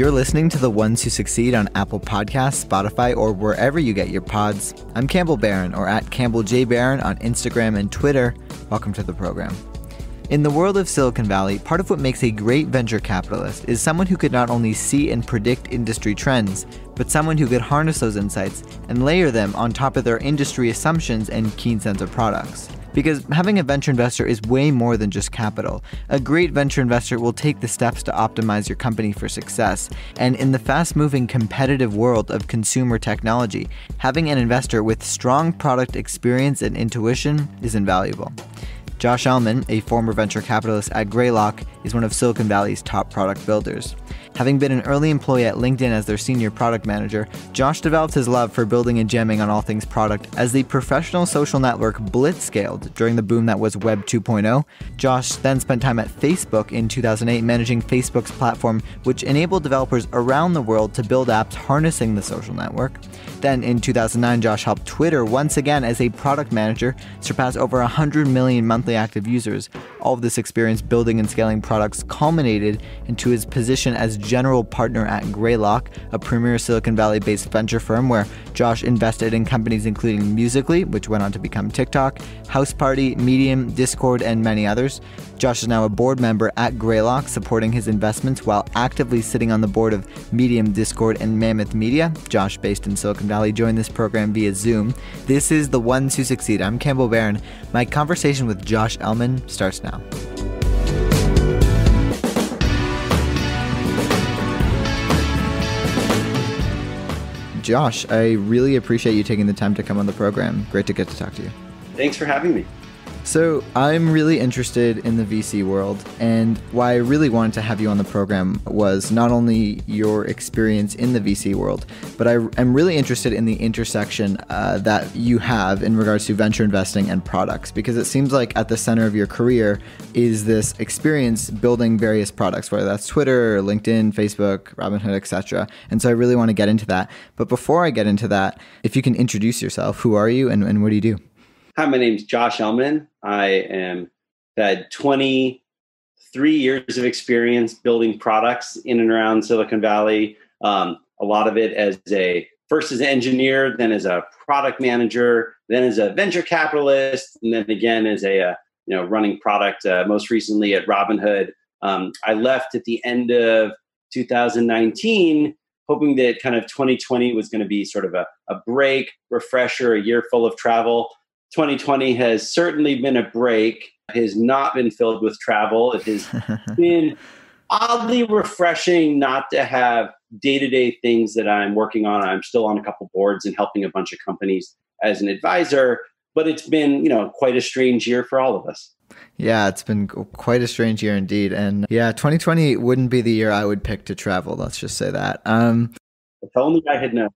You're listening to The Ones Who Succeed on Apple Podcasts, Spotify, or wherever you get your pods. I'm Campbell Baron, or at Campbell J. Baron on Instagram and Twitter. Welcome to the program. In the world of Silicon Valley, part of what makes a great venture capitalist is someone who could not only see and predict industry trends, but someone who could harness those insights and layer them on top of their industry assumptions and keen sense of products. Because having a venture investor is way more than just capital. A great venture investor will take the steps to optimize your company for success. And in the fast moving competitive world of consumer technology, having an investor with strong product experience and intuition is invaluable. Josh Elman, a former venture capitalist at Greylock, is one of Silicon Valley's top product builders. Having been an early employee at LinkedIn as their senior product manager, Josh developed his love for building and jamming on all things product as the professional social network Blitz scaled during the boom that was Web 2.0. Josh then spent time at Facebook in 2008 managing Facebook's platform, which enabled developers around the world to build apps harnessing the social network. Then in 2009, Josh helped Twitter once again as a product manager surpass over 100 million monthly active users. All of this experience building and scaling products culminated into his position as general partner at Greylock, a premier Silicon Valley based venture firm where Josh invested in companies including Musical.ly, which went on to become TikTok, Houseparty, Medium, Discord, and many others. Josh is now a board member at Greylock, supporting his investments while actively sitting on the board of Medium, Discord, and Mammoth Media. Josh, based in Silicon Valley, joined this program via Zoom. This is The Ones Who Succeed. I'm Campbell Baron. My conversation with Josh Elman starts now. Josh, I really appreciate you taking the time to come on the program. Great to get to talk to you. Thanks for having me. So, I'm really interested in the VC world, and why I really wanted to have you on the program was not only your experience in the VC world, but I am really interested in the intersection uh, that you have in regards to venture investing and products, because it seems like at the center of your career is this experience building various products, whether that's Twitter, LinkedIn, Facebook, Robinhood, etc. And so, I really want to get into that. But before I get into that, if you can introduce yourself, who are you and, and what do you do? Hi, my name's Josh Elman. I am had 23 years of experience building products in and around Silicon Valley. Um, a lot of it as a first as an engineer, then as a product manager, then as a venture capitalist, and then again as a uh, you know running product. Uh, most recently at Robinhood. Um, I left at the end of 2019 hoping that kind of 2020 was going to be sort of a, a break, refresher, a year full of travel. 2020 has certainly been a break. It has not been filled with travel. It has been oddly refreshing not to have day to day things that I'm working on. I'm still on a couple boards and helping a bunch of companies as an advisor, but it's been, you know, quite a strange year for all of us. Yeah, it's been quite a strange year indeed. And yeah, 2020 wouldn't be the year I would pick to travel. Let's just say that. Um, if only I had known.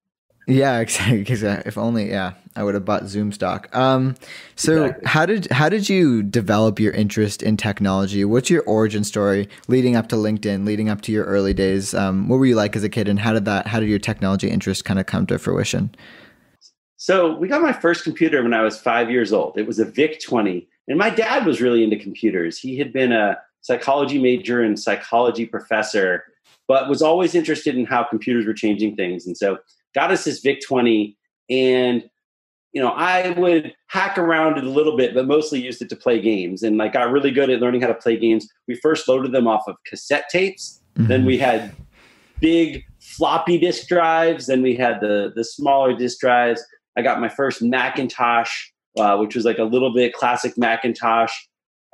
Yeah, exactly. If only, yeah, I would have bought Zoom stock. Um, so exactly. how did how did you develop your interest in technology? What's your origin story leading up to LinkedIn, leading up to your early days? Um, what were you like as a kid, and how did that how did your technology interest kind of come to fruition? So we got my first computer when I was five years old. It was a VIC twenty, and my dad was really into computers. He had been a psychology major and psychology professor, but was always interested in how computers were changing things, and so got us this VIC 20 and you know, I would hack around it a little bit, but mostly used it to play games and like got really good at learning how to play games. We first loaded them off of cassette tapes. Mm-hmm. Then we had big floppy disk drives. Then we had the the smaller disk drives. I got my first Macintosh, uh, which was like a little bit classic Macintosh.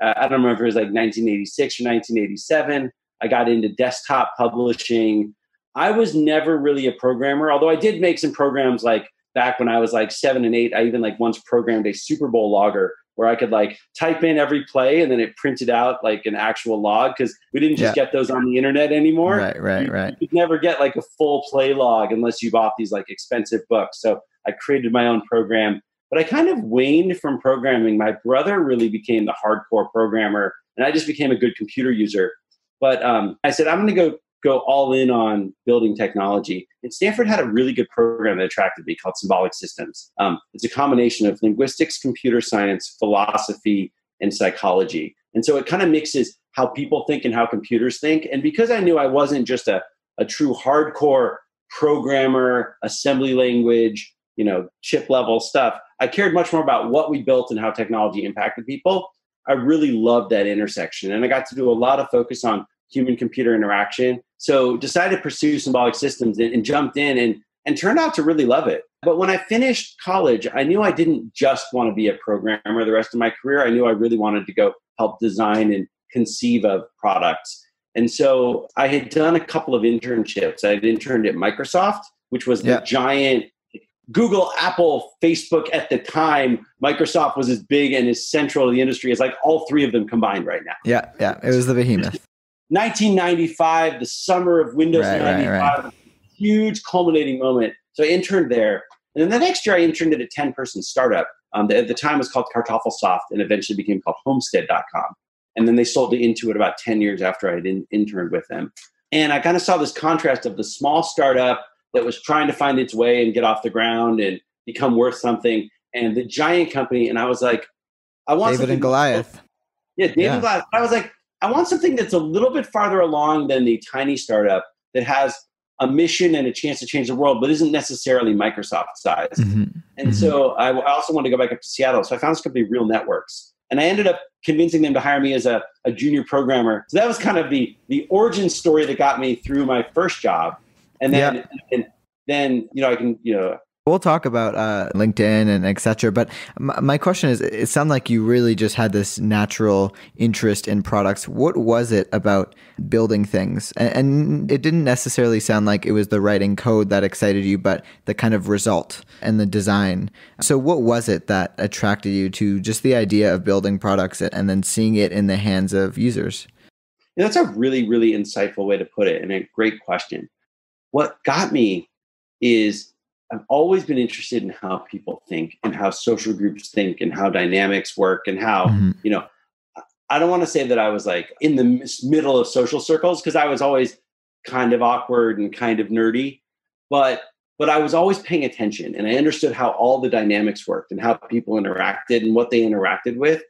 Uh, I don't remember if it was like 1986 or 1987. I got into desktop publishing. I was never really a programmer, although I did make some programs like back when I was like seven and eight. I even like once programmed a Super Bowl logger where I could like type in every play and then it printed out like an actual log because we didn't just yeah. get those on the internet anymore. Right, right, you, right. You could never get like a full play log unless you bought these like expensive books. So I created my own program, but I kind of waned from programming. My brother really became the hardcore programmer and I just became a good computer user. But um, I said, I'm going to go go all in on building technology. And Stanford had a really good program that attracted me called Symbolic Systems. Um, it's a combination of linguistics, computer science, philosophy, and psychology. And so it kind of mixes how people think and how computers think. And because I knew I wasn't just a a true hardcore programmer, assembly language, you know, chip level stuff. I cared much more about what we built and how technology impacted people. I really loved that intersection. And I got to do a lot of focus on human computer interaction. So decided to pursue symbolic systems and, and jumped in and, and turned out to really love it. But when I finished college, I knew I didn't just want to be a programmer the rest of my career. I knew I really wanted to go help design and conceive of products. And so I had done a couple of internships. I had interned at Microsoft, which was the giant Google, Apple, Facebook at the time. Microsoft was as big and as central to the industry as like all three of them combined right now. Yeah, yeah. It was the behemoth. 1995, the summer of Windows right, 95, right, right. huge culminating moment. So I interned there. And then the next year, I interned at a 10 person startup. Um, at the time, it was called Kartoffelsoft and eventually became called Homestead.com. And then they sold to Intuit about 10 years after I had in, interned with them. And I kind of saw this contrast of the small startup that was trying to find its way and get off the ground and become worth something, and the giant company. And I was like, I want David and Goliath. Yeah, David yeah. and Goliath. I was like, I want something that's a little bit farther along than the tiny startup that has a mission and a chance to change the world, but isn't necessarily Microsoft size. Mm-hmm. And mm-hmm. so I, I, also wanted to go back up to Seattle. So I found this company, Real Networks. And I ended up convincing them to hire me as a, a junior programmer. So that was kind of the, the origin story that got me through my first job. And then, yeah. and then, you know, I can, you know, We'll talk about uh, LinkedIn and etc. But my question is, it sounds like you really just had this natural interest in products. What was it about building things? And it didn't necessarily sound like it was the writing code that excited you, but the kind of result and the design. So, what was it that attracted you to just the idea of building products and then seeing it in the hands of users? That's a really, really insightful way to put it, and a great question. What got me is I've always been interested in how people think and how social groups think and how dynamics work and how, mm-hmm. you know, I don't want to say that I was like in the middle of social circles because I was always kind of awkward and kind of nerdy, but but I was always paying attention and I understood how all the dynamics worked and how people interacted and what they interacted with.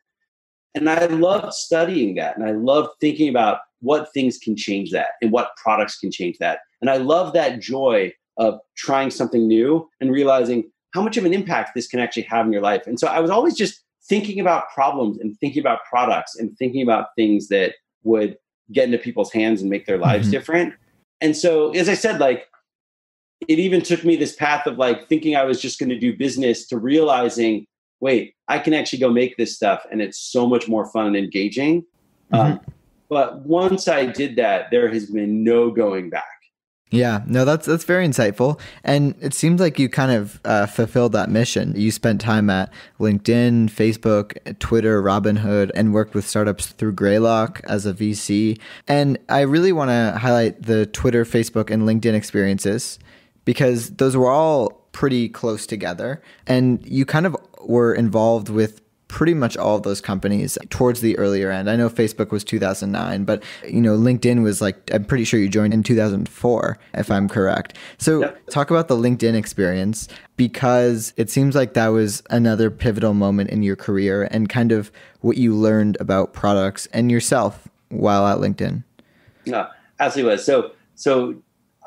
And I loved studying that and I loved thinking about what things can change that and what products can change that. And I love that joy of trying something new and realizing how much of an impact this can actually have in your life. And so I was always just thinking about problems and thinking about products and thinking about things that would get into people's hands and make their lives mm-hmm. different. And so, as I said, like it even took me this path of like thinking I was just going to do business to realizing, wait, I can actually go make this stuff and it's so much more fun and engaging. Mm-hmm. Um, but once I did that, there has been no going back. Yeah, no, that's that's very insightful, and it seems like you kind of uh, fulfilled that mission. You spent time at LinkedIn, Facebook, Twitter, Robinhood, and worked with startups through Greylock as a VC. And I really want to highlight the Twitter, Facebook, and LinkedIn experiences because those were all pretty close together, and you kind of were involved with pretty much all of those companies towards the earlier end. I know Facebook was 2009, but you know LinkedIn was like I'm pretty sure you joined in 2004 if I'm correct. So yep. talk about the LinkedIn experience because it seems like that was another pivotal moment in your career and kind of what you learned about products and yourself while at LinkedIn. Yeah, absolutely was. So so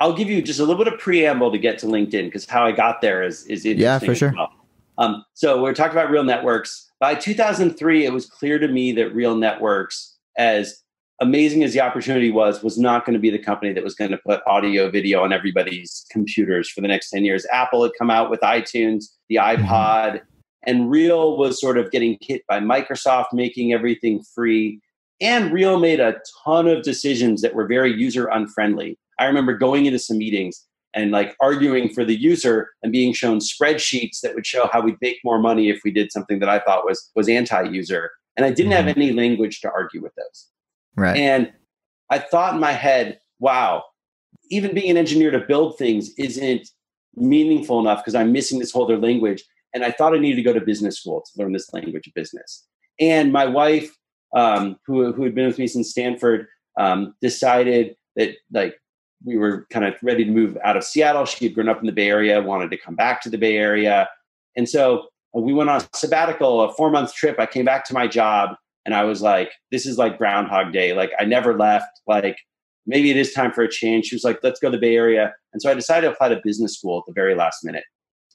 I'll give you just a little bit of preamble to get to LinkedIn because how I got there is is interesting. Yeah, for sure. Well. Um, so we're talking about real networks. By 2003, it was clear to me that Real Networks, as amazing as the opportunity was, was not going to be the company that was going to put audio, video on everybody's computers for the next 10 years. Apple had come out with iTunes, the mm-hmm. iPod, and Real was sort of getting hit by Microsoft making everything free. And Real made a ton of decisions that were very user unfriendly. I remember going into some meetings and like arguing for the user and being shown spreadsheets that would show how we'd make more money if we did something that I thought was was anti-user. And I didn't mm-hmm. have any language to argue with those. Right. And I thought in my head, wow, even being an engineer to build things isn't meaningful enough because I'm missing this whole other language. And I thought I needed to go to business school to learn this language of business. And my wife, um, who, who had been with me since Stanford, um, decided that like we were kind of ready to move out of Seattle. She had grown up in the Bay Area, wanted to come back to the Bay Area. And so uh, we went on a sabbatical, a four month trip. I came back to my job and I was like, this is like Groundhog Day. Like, I never left. Like, maybe it is time for a change. She was like, let's go to the Bay Area. And so I decided to apply to business school at the very last minute.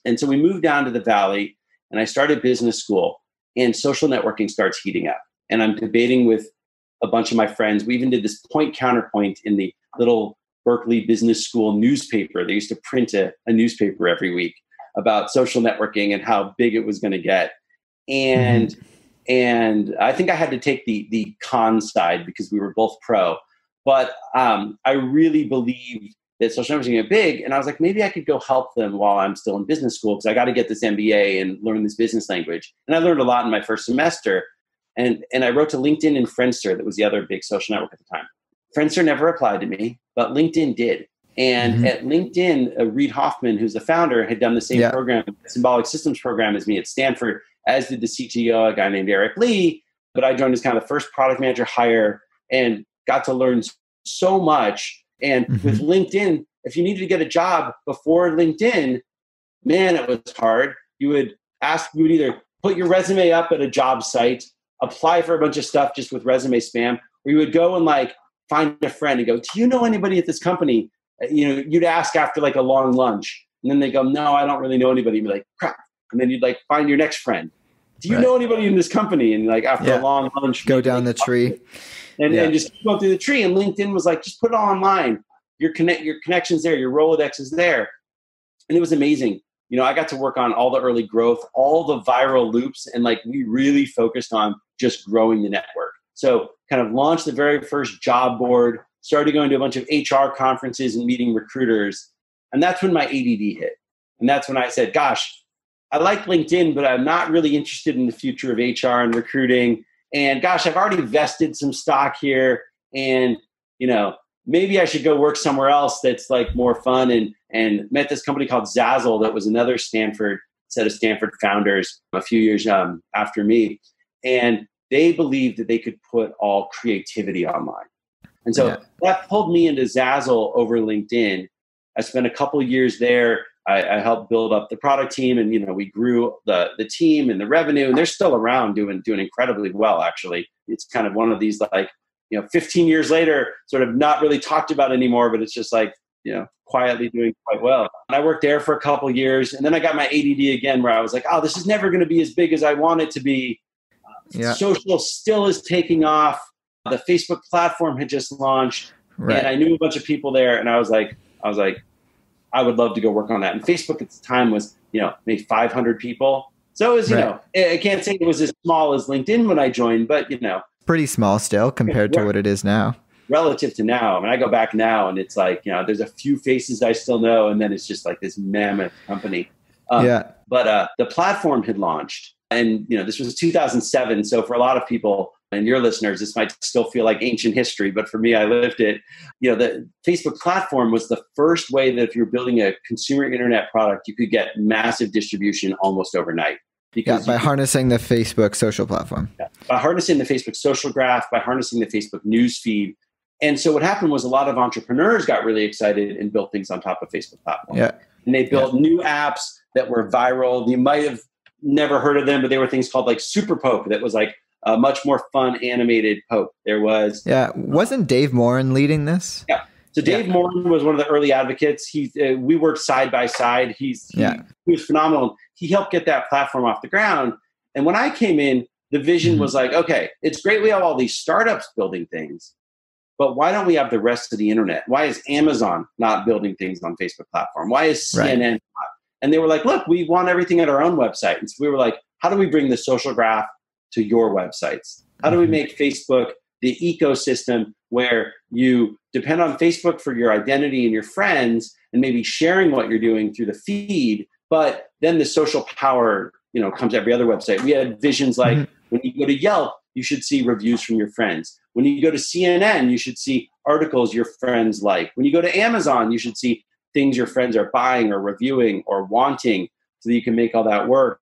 And so we moved down to the Valley and I started business school and social networking starts heating up. And I'm debating with a bunch of my friends. We even did this point counterpoint in the little Berkeley Business School newspaper. They used to print a, a newspaper every week about social networking and how big it was going to get. And mm-hmm. and I think I had to take the the con side because we were both pro. But um, I really believed that social networking get big, and I was like, maybe I could go help them while I'm still in business school because I got to get this MBA and learn this business language. And I learned a lot in my first semester. And and I wrote to LinkedIn and Friendster, that was the other big social network at the time. Friendster never applied to me, but LinkedIn did. And mm-hmm. at LinkedIn, uh, Reid Hoffman, who's the founder, had done the same yeah. program, symbolic systems program as me at Stanford, as did the CTO, a guy named Eric Ly. But I joined as kind of the first product manager hire and got to learn so much. And mm-hmm. with LinkedIn, if you needed to get a job before LinkedIn, man, it was hard. You would ask, you would either put your resume up at a job site, apply for a bunch of stuff just with resume spam, or you would go and like find a friend and go, Do you know anybody at this company? Uh, you know, you'd ask after like a long lunch. And then they go, No, I don't really know anybody. You'd be like, crap. And then you'd like find your next friend. Do you right. know anybody in this company? And like after yeah. a long lunch, go down the tree. And, yeah. and just go through the tree. And LinkedIn was like, just put it online. Your connect your connections there, your Rolodex is there. And it was amazing. You know, I got to work on all the early growth, all the viral loops, and like we really focused on just growing the network. So kind of launched the very first job board, started going to a bunch of HR conferences and meeting recruiters. And that's when my ADD hit. And that's when I said, gosh, I like LinkedIn, but I'm not really interested in the future of HR and recruiting. And gosh, I've already vested some stock here. And, you know, maybe I should go work somewhere else that's like more fun. And, and met this company called Zazzle that was another Stanford set of Stanford founders a few years um, after me. And they believed that they could put all creativity online. And so yeah. that pulled me into Zazzle over LinkedIn. I spent a couple years there. I, I, helped build up the product team, and you know we grew the the team and the revenue, and they're still around doing doing incredibly well. Actually, it's kind of one of these like you know 15 years later, sort of not really talked about anymore, but it's just like you know quietly doing quite well. And I worked there for a couple years, and then I got my ADD again, where I was like, oh, this is never going to be as big as I want it to be yeah. Social still is taking off. The Facebook platform had just launched, right. and I knew a bunch of people there, and I was like, I was like, I would love to go work on that. And Facebook at the time was, you know, maybe 500 people. So it was, you right. know, I can't say it was as small as LinkedIn when I joined, but you know, pretty small still compared to what it is now. Relative to now, I mean, I go back now, and it's like, you know, there's a few faces I still know, and then it's just like this mammoth company. Um, yeah. But uh, the platform had launched, and you know, this was 2007. So for a lot of people and your listeners, this might still feel like ancient history, but for me, I lived it. You know, the Facebook platform was the first way that if you're building a consumer internet product, you could get massive distribution almost overnight. Because yeah, by harnessing the Facebook social platform. Yeah, by harnessing the Facebook social graph, by harnessing the Facebook news feed. And so what happened was a lot of entrepreneurs got really excited and built things on top of Facebook platform. Yeah. And they built yeah. new apps that were viral. You might have never heard of them, but they were things called like Super Poke that was like a much more fun animated poke. There was yeah, wasn't Dave Morin leading this? Yeah. So Dave yeah. Morin was one of the early advocates. He uh, we worked side by side. He's he, yeah. he was phenomenal. He helped get that platform off the ground. And when I came in, the vision mm-hmm. was like, okay, it's great we have all these startups building things, but why don't we have the rest of the internet? Why is Amazon not building things on Facebook platform? Why is CNN right. And they were like, look, we want everything at our own website. And so we were like, how do we bring the social graph to your websites? How do we mm-hmm. make Facebook the ecosystem where you depend on Facebook for your identity and your friends and maybe sharing what you're doing through the feed, but then the social power, you know, comes every other website. We had visions like mm-hmm. when you go to Yelp, you should see reviews from your friends. When you go to CNN, you should see articles your friends like. When you go to Amazon, you should see things your friends are buying or reviewing or wanting so that you can make all that work.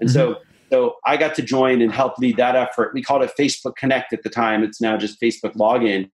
And mm-hmm. so so I got to join and help lead that effort. We called it Facebook Connect at the time. It's now just Facebook Login.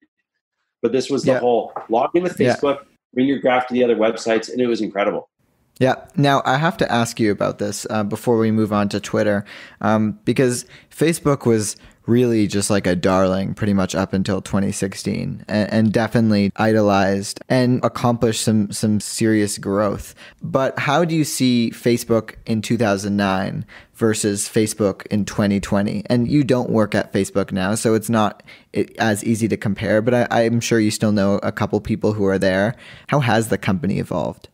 But this was the yeah. whole login with Facebook, yeah. bring your graph to the other websites, and it was incredible. Yeah. Now, I have to ask you about this uh, before we move on to Twitter, um, because Facebook was really just like a darling pretty much up until 2016 and, and, definitely idolized and accomplished some some serious growth. But how do you see facebook in 2009 versus facebook in 2020 and you don't work at facebook now so it's not as easy to compare but I, i'm sure you still know a couple people who are there. How has the company evolved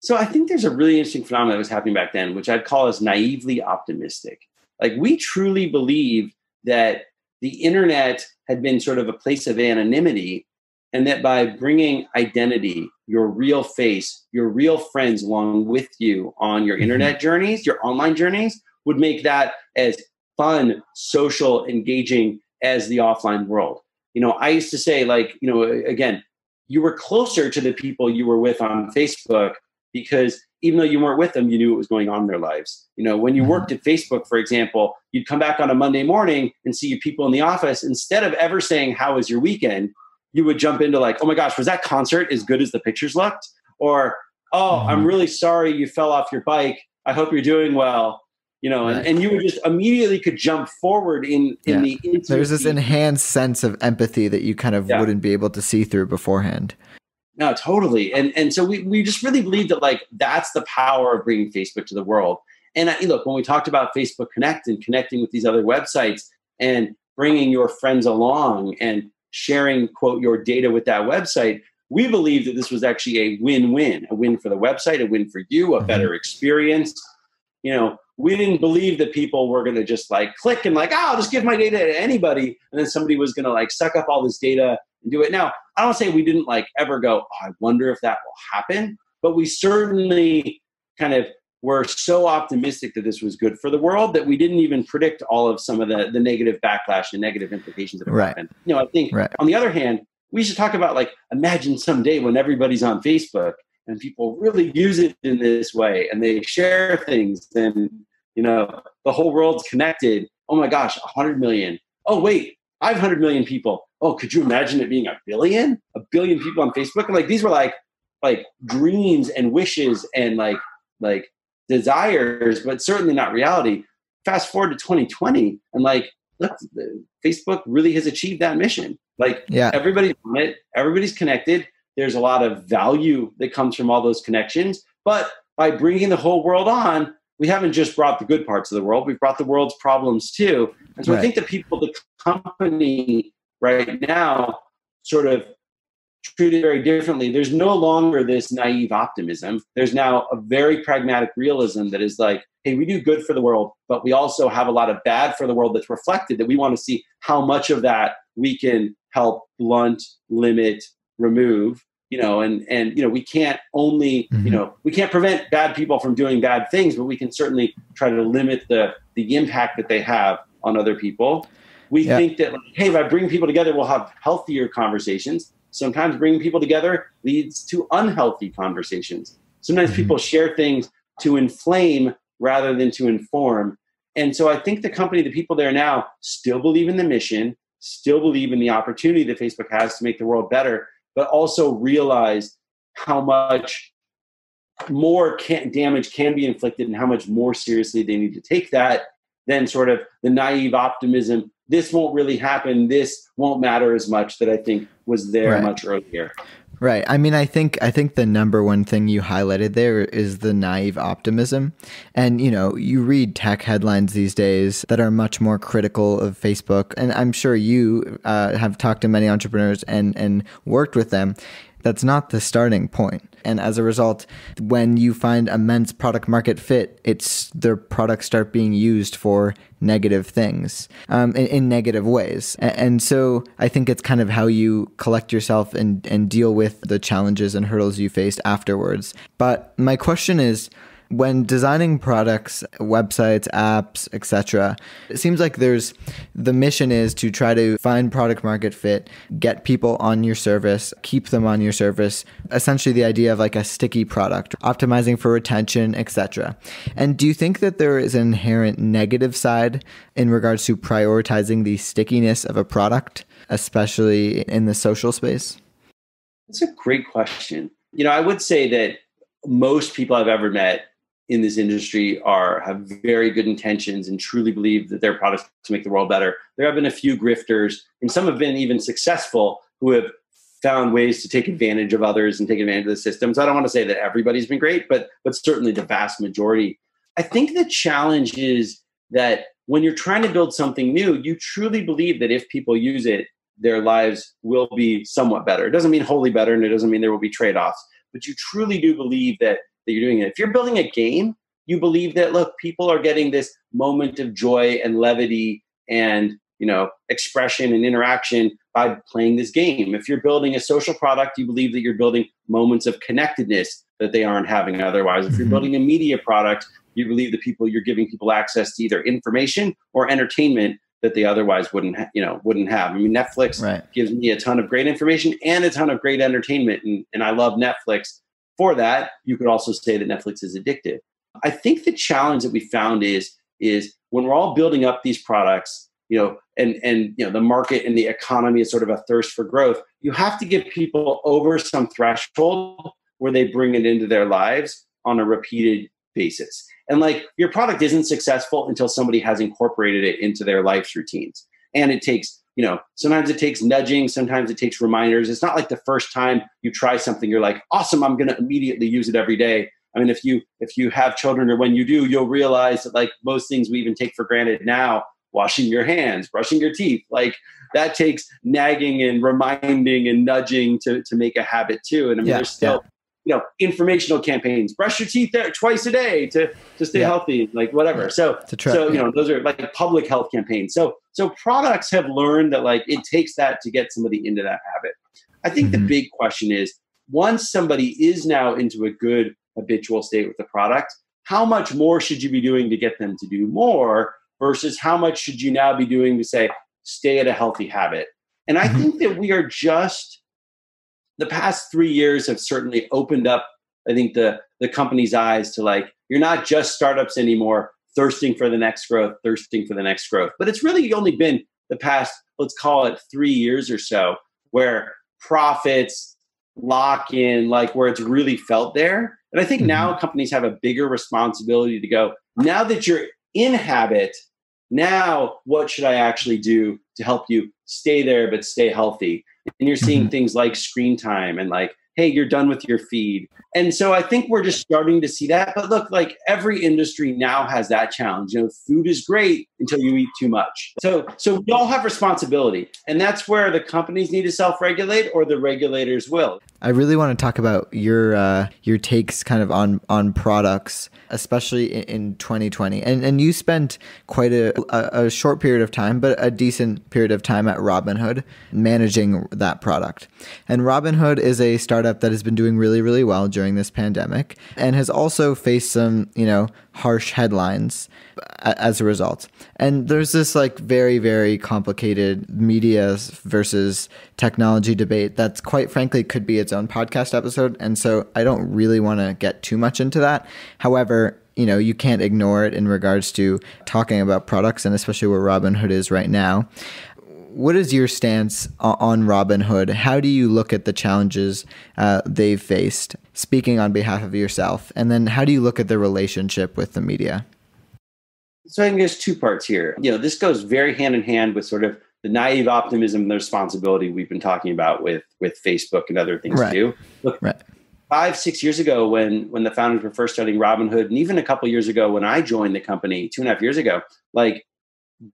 so i think there's a really interesting phenomenon that was happening back then which i'd call as naively optimistic like we truly believe that the internet had been sort of a place of anonymity and that by bringing identity your real face your real friends along with you on your mm-hmm. internet journeys your online journeys would make that as fun social engaging as the offline world you know i used to say like you know again you were closer to the people you were with on facebook because even though you weren't with them, you knew what was going on in their lives. You know, when you mm-hmm. worked at Facebook, for example, you'd come back on a Monday morning and see your people in the office. Instead of ever saying, How was your weekend? you would jump into like, Oh my gosh, was that concert as good as the pictures looked? Or, Oh, mm-hmm. I'm really sorry you fell off your bike. I hope you're doing well. You know, and, and, you would just immediately could jump forward in in yeah. the there's this enhanced sense of empathy that you kind of yeah. wouldn't be able to see through beforehand. No, totally. And and so we we just really believe that like that's the power of bringing Facebook to the world. And I, look, when we talked about Facebook Connect and connecting with these other websites and bringing your friends along and sharing quote your data with that website, we believe that this was actually a win-win, a win for the website, a win for you, a mm-hmm. better experience. You know, we didn't believe that people were going to just like click and like, oh, I'll just give my data to anybody, and then somebody was going to like suck up all this data and do it. Now, I don't say we didn't like ever go, oh, I wonder if that will happen, but we certainly kind of were so optimistic that this was good for the world that we didn't even predict all of some of the, the negative backlash and negative implications that right. happened. You know, I think right. on the other hand, we should talk about like imagine someday when everybody's on Facebook and people really use it in this way and they share things and you know the whole world's connected. Oh my gosh, 100 million. Oh wait, 500 million people oh, could you imagine it being a billion? A billion people on Facebook? And like these were like like dreams and wishes and like like desires, but certainly not reality. Fast forward to 2020, and like look, Facebook really has achieved that mission. Like yeah. everybody's on it, everybody's connected. There's a lot of value that comes from all those connections. But by bringing the whole world on, we haven't just brought the good parts of the world, we've brought the world's problems too. And so right. I think the people, the company right now sort of treated very differently. There's no longer this naive optimism. There's now a very pragmatic realism that is like, hey, we do good for the world, but we also have a lot of bad for the world that's reflected that we want to see how much of that we can help blunt, limit, remove. You know, and and you know, we can't only, mm-hmm. you know, we can't prevent bad people from doing bad things, but we can certainly try to limit the the impact that they have on other people. We yeah. think that, like, hey, by bringing people together, we'll have healthier conversations. Sometimes bringing people together leads to unhealthy conversations. Sometimes mm-hmm. people share things to inflame rather than to inform. And so I think the company, the people there now, still believe in the mission, still believe in the opportunity that Facebook has to make the world better, but also realize how much more can, damage can be inflicted and how much more seriously they need to take that than sort of the naive optimism this won't really happen this won't matter as much that i think was there right. much earlier right. I mean i think i think the number one thing you highlighted there is the naive optimism. And you know you read tech headlines these days that are much more critical of facebook. And i'm sure you uh, have talked to many entrepreneurs and and worked with them. That's not the starting point. And as a result, when you find immense product market fit, it's their products start being used for negative things um, in, in, negative ways. And, and, so I think it's kind of how you collect yourself and, and deal with the challenges and hurdles you faced afterwards. But my question is when designing products, websites, apps, etc., it seems like there's the mission is to try to find product market fit, get people on your service, keep them on your service. Essentially, the idea of like a sticky product, optimizing for retention, etc. And do you think that there is an inherent negative side in regards to prioritizing the stickiness of a product, especially in the social space? That's a great question. You know, I would say that most people I've ever met in this industry are have very good intentions and truly believe that their products to make the world better. There have been a few grifters, and some have been even successful who have found ways to take advantage of others and take advantage of the system. So I don't want to say that everybody's been great, but but certainly the vast majority. I think the challenge is that when you're trying to build something new, you truly believe that if people use it, their lives will be somewhat better. It doesn't mean wholly better, and it doesn't mean there will be trade-offs, but you truly do believe that that you're doing it. If you're building a game, you believe that look, people are getting this moment of joy and levity and you know expression and interaction by playing this game. If you're building a social product, you believe that you're building moments of connectedness that they aren't having otherwise. If you're mm-hmm. building a media product, you believe that people you're giving people access to either information or entertainment that they otherwise wouldn't ha- you know wouldn't have. I mean Netflix right. gives me a ton of great information and a ton of great entertainment and, and I love Netflix for that, you could also say that Netflix is addictive. I think the challenge that we found is is when we're all building up these products, you know, and and you know the market and the economy is sort of a thirst for growth. You have to get people over some threshold where they bring it into their lives on a repeated basis. And like your product isn't successful until somebody has incorporated it into their life's routines. And it takes you know, sometimes it takes nudging, sometimes it takes reminders. It's not like the first time you try something, you're like, awesome, I'm going to immediately use it every day. I mean, if you if you have children or when you do, you'll realize that like most things we even take for granted now, washing your hands, brushing your teeth, like that takes nagging and reminding and nudging to to make a habit too. And I mean, yeah, there's still yeah you know informational campaigns brush your teeth there twice a day to to stay yeah. healthy like whatever so track, so you know those are like public health campaigns so so products have learned that like it takes that to get somebody into that habit i think mm-hmm. the big question is once somebody is now into a good habitual state with the product how much more should you be doing to get them to do more versus how much should you now be doing to say stay at a healthy habit and i mm-hmm. think that we are just the past three years have certainly opened up, I think, the the company's eyes to like you're not just startups anymore, thirsting for the next growth, thirsting for the next growth. But it's really only been the past, let's call it three years or so, where profits lock in, like where it's really felt there. And I think mm-hmm. now companies have a bigger responsibility to go, now that you're in habit, now what should I actually do to help you stay there but stay healthy? And you're seeing mm-hmm. things like screen time and like hey you're done with your feed. And so i think we're just starting to see that. But look like every industry now has that challenge. You know food is great until you eat too much. So so we all have responsibility and that's where the companies need to self-regulate or the regulators will. I really want to talk about your uh, your takes kind of on on products especially in, 2020 and and you spent quite a, a, a short period of time but a decent period of time at robinhood managing that product. And robinhood is a startup startup that has been doing really, really well during this pandemic and has also faced some, you know, harsh headlines as a result. And there's this like very, very complicated media versus technology debate that's quite frankly could be its own podcast episode. And so I don't really want to get too much into that. However, you know, you can't ignore it in regards to talking about products and especially where Robinhood is right now what is your stance on Robinhood? How do you look at the challenges uh, they've faced, speaking on behalf of yourself? And then how do you look at the relationship with the media? So I think there's two parts here. You know, this goes very hand in hand with sort of the naive optimism and the responsibility we've been talking about with with Facebook and other things right. too. Look, right. five six years ago when when the founders were first starting Robinhood, and even a couple years ago when I joined the company two and a half years ago, like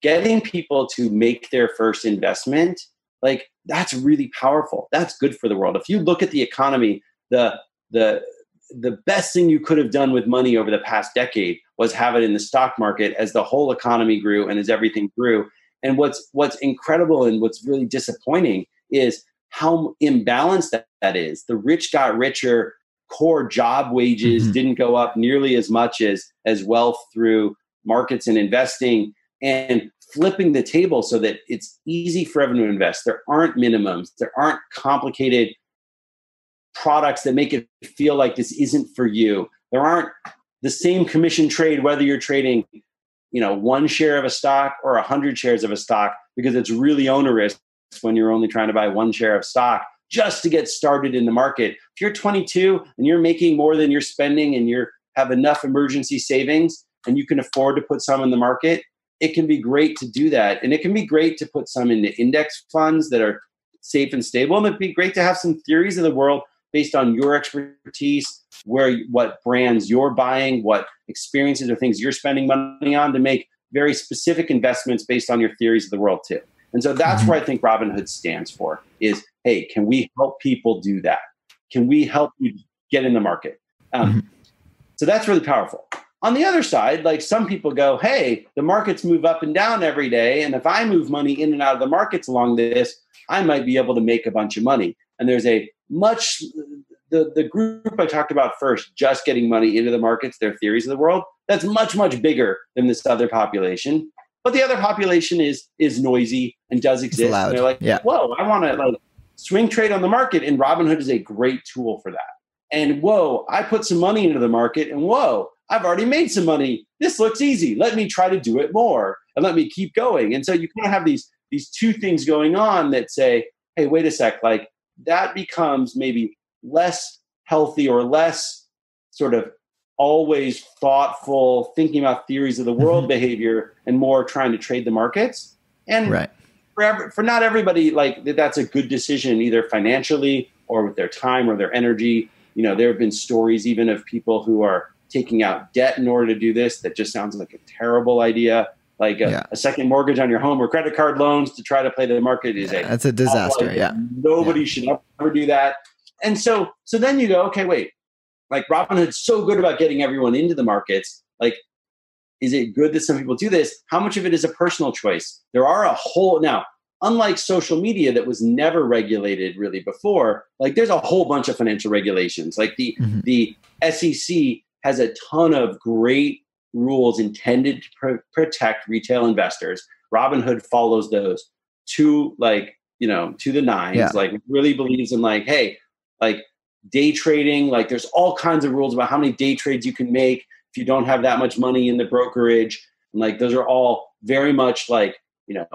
getting people to make their first investment like that's really powerful. That's good for the world. If you look at the economy the the the best thing you could have done with money over the past decade was have it in the stock market as the whole economy grew and as everything grew. And what's what's incredible and what's really disappointing is how imbalanced that, that is. The rich got richer core job wages mm-hmm. didn't go up nearly as much as as wealth through markets and investing and flipping the table so that it's easy for everyone to invest. There aren't minimums, there aren't complicated products that make it feel like this isn't for you. There aren't the same commission trade whether you're trading you know one share of a stock or a hundred shares of a stock because it's really onerous when you're only trying to buy one share of stock just to get started in the market. If you're 22 and you're making more than you're spending and you have enough emergency savings and you can afford to put some in the market, it can be great to do that. And it can be great to put some into index funds that are safe and stable. And it'd be great to have some theories of the world based on your expertise, where what brands you're buying, what experiences or things you're spending money on to make very specific investments based on your theories of the world too. And so that's mm-hmm. where I think Robinhood stands for is, hey, can we help people do that? Can we help you get in the market? Um, mm-hmm. So that's really powerful. On the other side, like some people go, hey, the markets move up and down every day. And if I move money in and out of the markets along this, I might be able to make a bunch of money. And there's a much, the, the group I talked about first, just getting money into the markets, their theories of the world, that's much, much bigger than this other population. But the other population is is noisy and does exist. And they're like, yeah. whoa, I want to like swing trade on the market, and Robinhood is a great tool for that. And whoa, I put some money into the market, and whoa, I've already made some money. This looks easy. Let me try to do it more, and let me keep going. And so you kind of have these these two things going on that say, hey, wait a sec, like that becomes maybe less healthy or less sort of always thoughtful, thinking about theories of the world mm-hmm. behavior and more trying to trade the markets. And right. for, every, for not everybody, like that's a good decision, either financially or with their time or their energy. You know, there have been stories even of people who are taking out debt in order to do this. That just sounds like a terrible idea. Like a, yeah. a second mortgage on your home or credit card loans to try to play the market is yeah, a that's a disaster. Yeah, nobody yeah. should ever do that. And so, so then you go, okay, wait, like Robinhood's so good about getting everyone into the markets. Like, is it good that some people do this? How much of it is a personal choice? There are a whole now, unlike social media that was never regulated really before, like there's a whole bunch of financial regulations. Like the mm-hmm. the SEC has a ton of great rules intended to pr- protect retail investors. Robinhood follows those to like, you know, to the nines, yeah. like really believes in like, hey, like day trading. Like there's all kinds of rules about how many day trades you can make if you don't have that much money in the brokerage. And like those are all very much like, you know,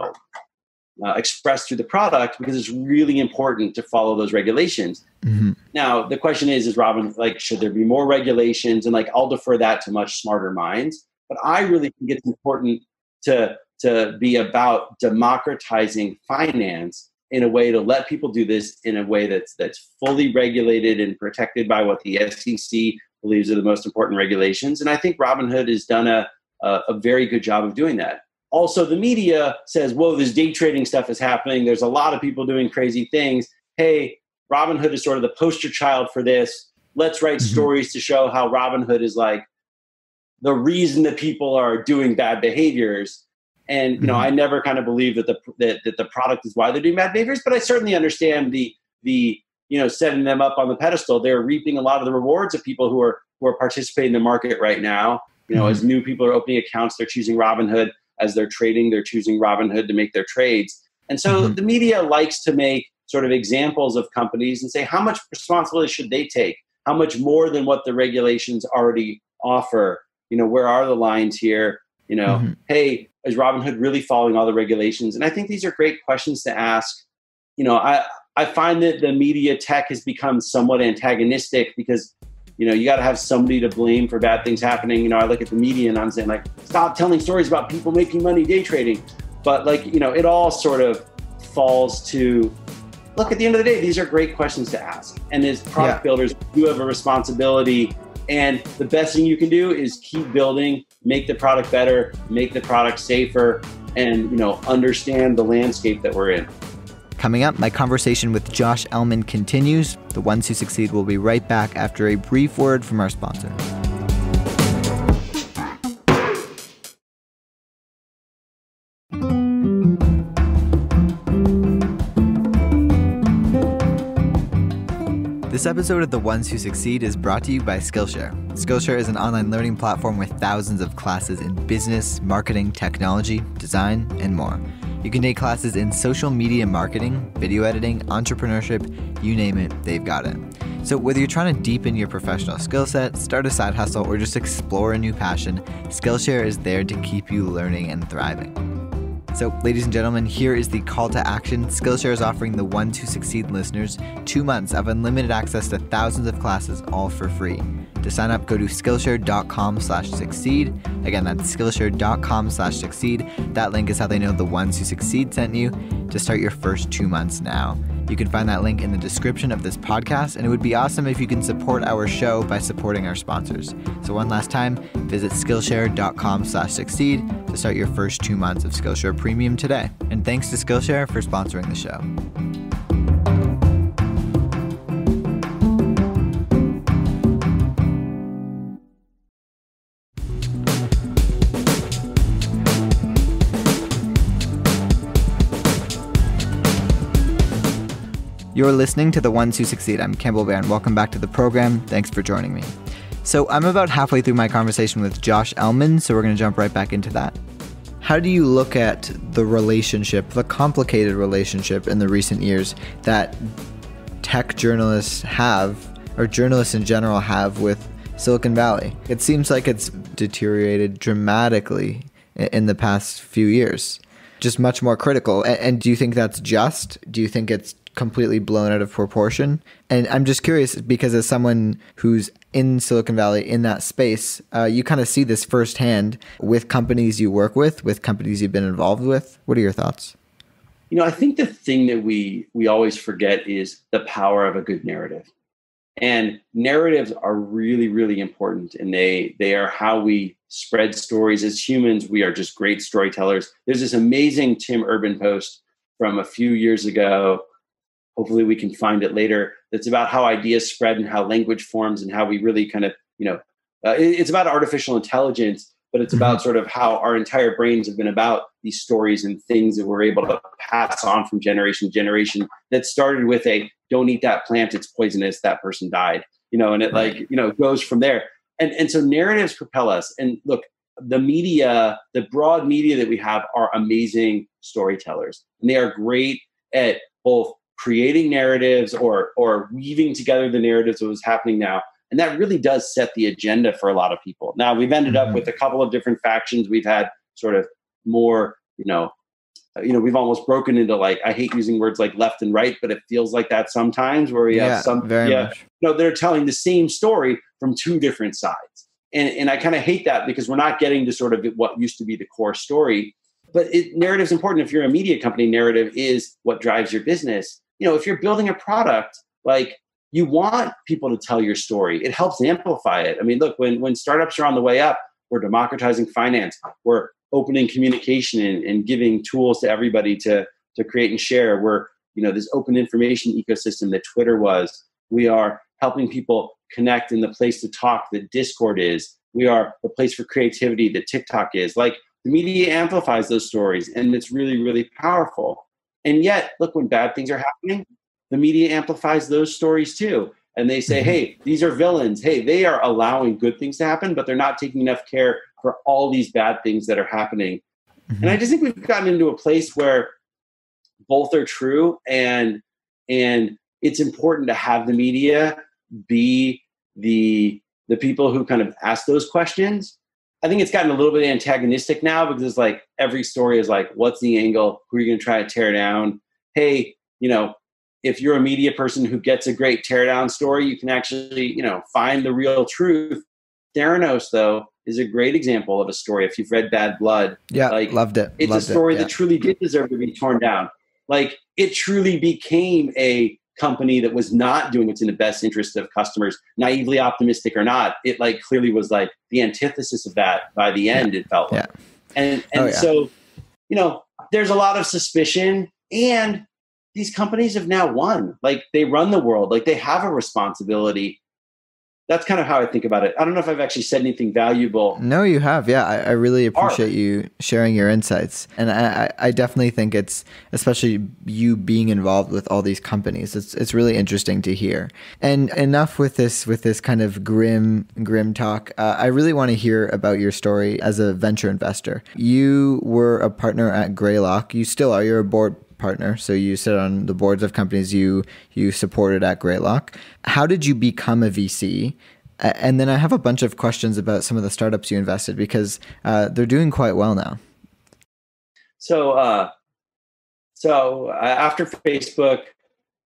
uh, expressed through the product because it's really important to follow those regulations. Mm-hmm. Now, the question is, is Robin, like, should there be more regulations? And like, I'll defer that to much smarter minds. But I really think it's important to, to be about democratizing finance in a way to let people do this in a way that's that's fully regulated and protected by what the SEC believes are the most important regulations. And I think Robinhood has done a, a, a very good job of doing that. Also, the media says, "Whoa, this day trading stuff is happening. There's a lot of people doing crazy things." Hey, Robinhood is sort of the poster child for this. Let's write mm-hmm. stories to show how Robinhood is like the reason that people are doing bad behaviors and you know, mm-hmm. I never kind of believe that the that, that the product is why they're doing bad behaviors, but I certainly understand the the you know setting them up on the pedestal. They're reaping a lot of the rewards of people who are who are participating in the market right now. You know, mm-hmm. as new people are opening accounts, they're choosing Robinhood. As they're trading, they're choosing Robinhood to make their trades. And so mm-hmm. the media likes to make sort of examples of companies and say how much responsibility should they take? How much more than what the regulations already offer? You know, where are the lines here? You know, mm-hmm. hey, is Robinhood really following all the regulations? And I think these are great questions to ask. You know, I I find that the media tech has become somewhat antagonistic because you know you got to have somebody to blame for bad things happening. You know, I look at the media and I'm saying like, stop telling stories about people making money day trading. But like, you know, it all sort of falls to look at the end of the day, these are great questions to ask. And as product yeah. builders, you have a responsibility and the best thing you can do is keep building, make the product better, make the product safer, and you know, understand the landscape that we're in. Coming up, my conversation with Josh Elman continues. The ones who succeed will be right back after a brief word from our sponsor. This episode of The Ones Who Succeed is brought to you by Skillshare. Skillshare is an online learning platform with thousands of classes in business, marketing, technology, design, and more. You can take classes in social media marketing, video editing, entrepreneurship, you name it, they've got it. So, whether you're trying to deepen your professional skill set, start a side hustle, or just explore a new passion, Skillshare is there to keep you learning and thriving. So, ladies and gentlemen, here is the call to action. Skillshare is offering the Ones Who Succeed listeners two months of unlimited access to thousands of classes, all for free. To sign up, go to Skillshare.com slash succeed. Again, that's Skillshare.com slash succeed. That link is how they know the ones who succeed sent you to start your first two months now. You can find that link in the description of this podcast, and it would be awesome if you can support our show by supporting our sponsors. So one last time, visit Skillshare.com slash succeed to start your first two months of Skillshare Premium today. And thanks to Skillshare for sponsoring the show. You're listening to The Ones Who Succeed. I'm Campbell Baron. Welcome back to the program. Thanks for joining me. So, I'm about halfway through my conversation with Josh Elman, so we're going to jump right back into that. How do you look at the relationship, the complicated relationship in the recent years that tech journalists have, or journalists in general have, with Silicon Valley? It seems like it's deteriorated dramatically in the past few years just much more critical. And, do you think that's just? Do you think it's completely blown out of proportion. And I'm just curious because as someone who's in Silicon Valley in that space, uh, you kind of see this firsthand with companies you work with, with companies you've been involved with. What are your thoughts? You know, I think the thing that we we always forget is the power of a good narrative. And narratives are really, really important, and they they are how we spread stories. As humans, we are just great storytellers. There's this amazing Tim Urban post from a few years ago hopefully we can find it later. That's about how ideas spread and how language forms and how we really kind of you know uh, it, it's about artificial intelligence but it's mm-hmm. about sort of how our entire brains have been about these stories and things that we're able to pass on from generation to generation that started with a don't eat that plant it's poisonous that person died you know and it like you know goes from there. And and so narratives propel us. And look the media the broad media that we have are amazing storytellers. And they are great at both creating narratives or or weaving together the narratives that was happening now. And that really does set the agenda for a lot of people. Now we've ended mm-hmm. up with a couple of different factions. We've had sort of more you know uh, you know we've almost broken into like i hate using words like left and right but it feels like that sometimes where we yeah, have some yeah. much. no they're telling the same story from two different sides. And and i kind of hate that because we're not getting to sort of what used to be the core story. But narrative is important. If you're a media company narrative is what drives your business you know, if you're building a product, like you want people to tell your story. It helps amplify it. I mean, look, when when startups are on the way up, we're democratizing finance, we're opening communication and, and giving tools to everybody to to create and share. We're you know this open information ecosystem that Twitter was. We are helping people connect in the place to talk that Discord is. We are the place for creativity that TikTok is. Like the media amplifies those stories, and it's really really powerful. And yet, look, when bad things are happening, the media amplifies those stories too. And they say, mm-hmm. hey, these are villains. Hey, they are allowing good things to happen, but they're not taking enough care for all these bad things that are happening. Mm-hmm. And I just think we've gotten into a place where both are true and and it's important to have the media be the the people who kind of ask those questions I think it's gotten a little bit antagonistic now because it's like every story is like, what's the angle? Who are you going to try to tear down? Hey, you know, if you're a media person who gets a great tear down story, you can actually, you know, find the real truth. Theranos, though, is a great example of a story. If you've read Bad Blood, yeah, like loved it. It's loved a story it, yeah. that truly did deserve to be torn down. Like it truly became a company that was not doing what's in the best interest of customers, naively optimistic or not, it like clearly was like the antithesis of that by the end, yeah. it felt like. Yeah. And and oh, yeah. so, you know, there's a lot of suspicion and these companies have now won. Like they run the world, like they have a responsibility that's kind of how I think about it. I don't know if I've actually said anything valuable. No, you have. Yeah, I, I really appreciate you sharing your insights, and I, I definitely think it's especially you being involved with all these companies. It's it's really interesting to hear. And enough with this with this kind of grim grim talk. Uh, I really want to hear about your story as a venture investor. You were a partner at Greylock. You still are. You're a board partner. So you sit on the boards of companies you you supported at Greylock. How did you become a VC? And then I have a bunch of questions about some of the startups you invested because uh, they're doing quite well now. so uh, so uh, after Facebook,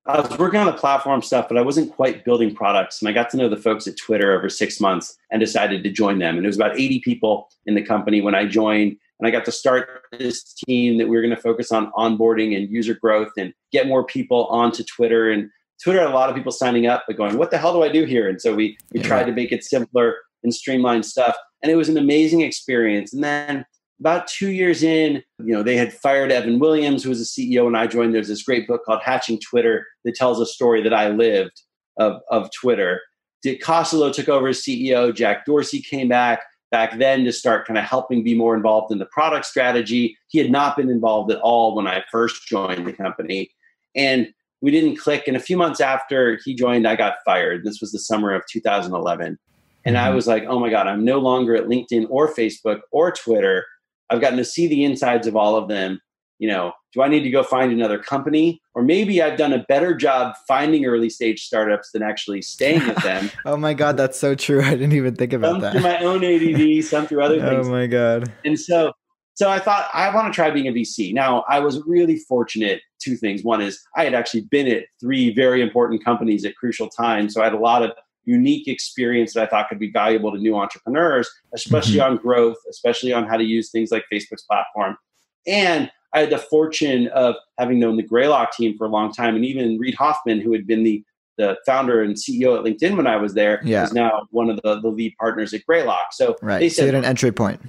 I was working on the platform stuff, but I wasn't quite building products. And I got to know the folks at Twitter over six months and decided to join them. And it was about 80 people in the company when I joined. And I got to start this team that we were going to focus on onboarding and user growth and get more people onto Twitter. And Twitter had a lot of people signing up, but going, what the hell do I do here? And so we, we yeah. tried to make it simpler and streamline stuff. And it was an amazing experience. And then about two years in, you know, they had fired Evan Williams, who was the CEO when I joined. There's this great book called Hatching Twitter that tells a story that I lived of, of Twitter. Dick Costolo took over as CEO. Jack Dorsey came back back then to start kind of helping be more involved in the product strategy. He had not been involved at all when I first joined the company. And we didn't click. And a few months after he joined, I got fired. This was the summer of 2011. And I mm-hmm. was like, oh my God, I'm no longer at LinkedIn or Facebook or Twitter. I've gotten to see the insides of all of them. You know, do I need to go find another company? Or maybe I've done a better job finding early stage startups than actually staying with them. oh my God, that's so true. I didn't even think about some that. through my own ADD, some through other oh things. Oh my God. And so so I thought I want to try being a VC. Now I was really fortunate. Two things. One is I had actually been at three very important companies at crucial times, so I had a lot of unique experience that I thought could be valuable to new entrepreneurs, especially mm-hmm. on growth, especially on how to use things like Facebook's platform. And I had the fortune of having known the Greylock team for a long time, and even Reid Hoffman, who had been the the founder and CEO at LinkedIn when I was there, yeah. is now one of the, the lead partners at Greylock. So right. they said so an entry point.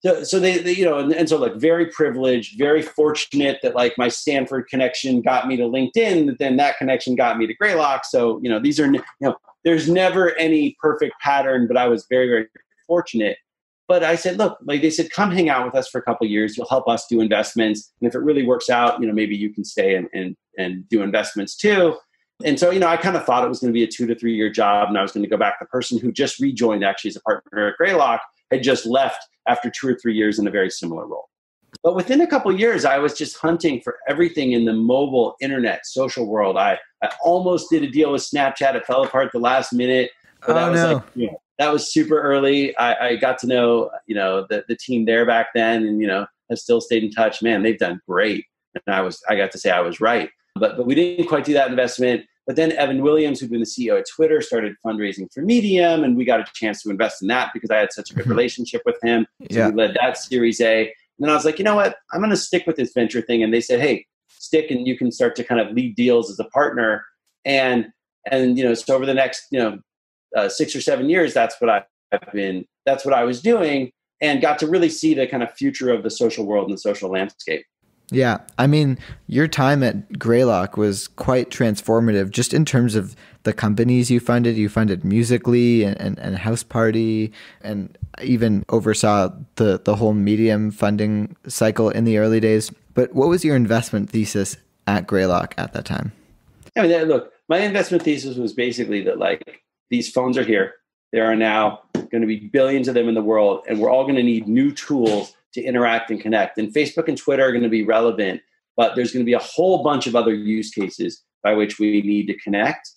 So, so they, they you know, and, and, so like very privileged, very fortunate that like my Stanford connection got me to LinkedIn, that then that connection got me to Greylock. So, you know, these are, you know, there's never any perfect pattern, but I was very, very fortunate. But I said, look, like they said, come hang out with us for a couple years. You'll help us do investments. And if it really works out, you know, maybe you can stay and, and, and do investments too. And so, you know, I kind of thought it was going to be a two to three year job and I was going to go back. The person who just rejoined actually as a partner at Greylock had just left after two or three years in a very similar role. But within a couple years, I was just hunting for everything in the mobile, internet, social world. I, I almost did a deal with Snapchat. It fell apart the last minute. But oh, that was no. like, you know, that was super early. I, I, got to know, you know, the, the team there back then and, you know, have still stayed in touch. Man, they've done great. And I was, I got to say I was right. But, but we didn't quite do that investment. But then Evan Williams, who'd been the CEO at Twitter, started fundraising for Medium, and we got a chance to invest in that because I had such a good mm-hmm. relationship with him. So yeah. we led that Series A. And then I was like, you know what? I'm going to stick with this venture thing. And they said, hey, stick and you can start to kind of lead deals as a partner. And and you know, so over the next you know uh, six or seven years, that's what I've been. That's what I was doing, and got to really see the kind of future of the social world and the social landscape. Yeah, I mean, your time at Greylock was quite transformative, just in terms of the companies you funded. You funded Musical.ly and, and, and Houseparty, and even oversaw the the whole Medium funding cycle in the early days. But what was your investment thesis at Greylock at that time? I mean, look, my investment thesis was basically that like these phones are here. There are now going to be billions of them in the world, and we're all going to need new tools to interact and connect. And Facebook and Twitter are going to be relevant, but there's going to be a whole bunch of other use cases by which we need to connect.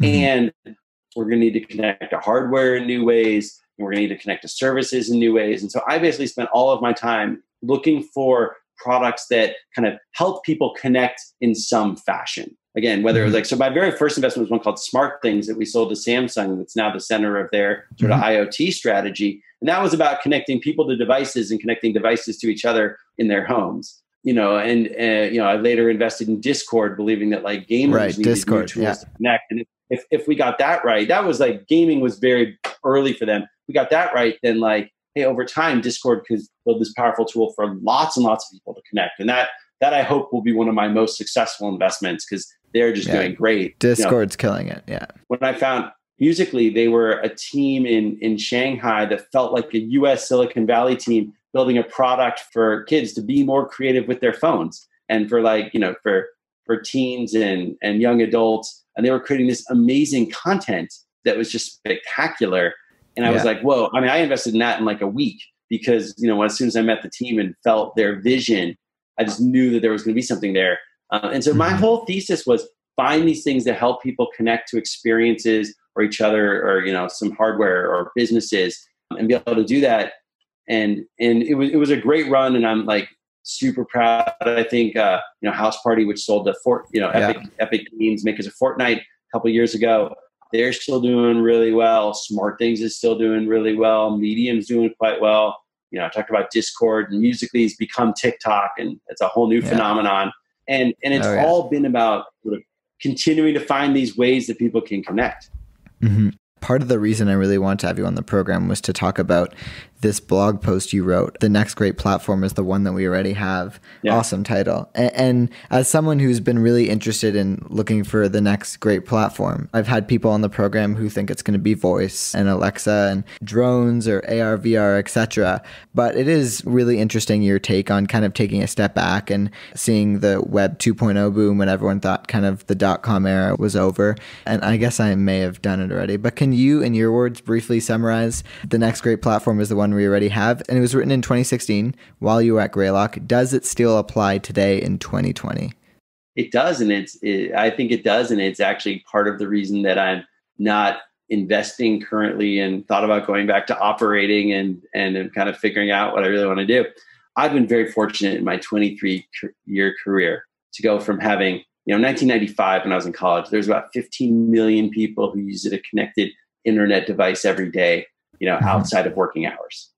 Mm-hmm. And we're going to need to connect to hardware in new ways, and we're going to need to connect to services in new ways. And so I basically spent all of my time looking for products that kind of help people connect in some fashion. Again, whether it was mm-hmm. like, so my very first investment was one called SmartThings that we sold to Samsung, that's now the center of their sort of mm-hmm. IoT strategy. And that was about connecting people to devices and connecting devices to each other in their homes. You know, and uh, you know, I later invested in Discord, believing that like gamers right, needed Discord, tools yeah. to connect. And if if we got that right, that was like gaming was very early for them. we got that right, then like, hey, over time, Discord could build this powerful tool for lots and lots of people to connect. And that that I hope will be one of my most successful investments because they're just yeah. doing great. Discord's you know, killing it. Yeah. When I found Musical.ly, they were a team in in Shanghai that felt like a U.S. Silicon Valley team building a product for kids to be more creative with their phones and for like you know for for teens and and young adults, and they were creating this amazing content that was just spectacular. And I yeah. was like, whoa! I mean, I invested in that in like a week because you know as soon as I met the team and felt their vision, I just knew that there was going to be something there. Uh, and so my mm-hmm. whole thesis was find these things that help people connect to experiences or each other or you know some hardware or businesses and be able to do that and and it was it was a great run and i'm like super proud. I think uh, you know Houseparty, which sold the Fort, you know, Epic yeah. Epic Games makers of Fortnite a couple years ago. They're still doing really well. SmartThings is still doing really well. Medium's doing quite well. You know, I talked about Discord and Musical.ly has become TikTok, and it's a whole new yeah. phenomenon. And and it's oh, yeah. all been about sort of continuing to find these ways that people can connect. Mm-hmm. Part of the reason I really wanted to have you on the program was to talk about this blog post you wrote. The next great platform is the one that we already have. Yeah. Awesome title. And, and, as someone who's been really interested in looking for the next great platform, I've had people on the program who think it's going to be voice and Alexa and drones or AR, VR, etc. But it is really interesting your take on kind of taking a step back and seeing the web 2.0 boom when everyone thought kind of the dot com era was over. And I guess I may have done it already. But can you, in your words, briefly summarize the next great platform is the one one we already have, and it was written in 2016 while you were at Greylock. Does it still apply today in 2020? It does, and it's. It, I think it does, and it's actually part of the reason that I'm not investing currently and thought about going back to operating and and kind of figuring out what I really want to do. I've been very fortunate in my 23 year career to go from having, you know, 1995 when I was in college, there's about 15 million people who use a connected internet device every day you know, mm-hmm. outside of working hours.